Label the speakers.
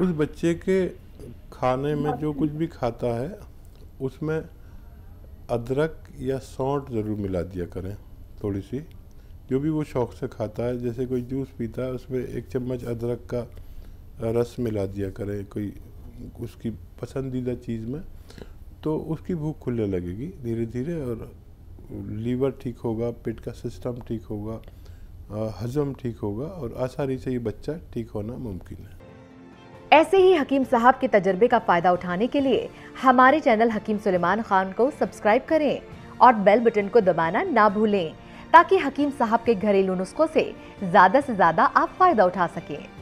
Speaker 1: उस बच्चे के खाने में जो कुछ भी खाता है, उसमें अदरक या सौंठ ज़रूर मिला दिया करें थोड़ी सी जो भी वो शौक से खाता है, जैसे कोई जूस पीता है, उसमें एक चम्मच अदरक का रस मिला दिया करें, कोई उसकी पसंदीदा चीज़ में तो उसकी भूख खुलने लगेगी धीरे धीरे और लीवर ठीक होगा, पेट का सिस्टम ठीक होगा हजम ठीक होगा और आसानी से ये बच्चा ठीक होना मुमकिन है।
Speaker 2: ऐसे ही हकीम साहब के तजर्बे का फ़ायदा उठाने के लिए हमारे चैनल हकीम सुलेमान खान को सब्सक्राइब करें और बेल बटन को दबाना ना भूलें, ताकि हकीम साहब के घरेलू नुस्खों से ज़्यादा से ज़्यादा आप फ़ायदा उठा सकें।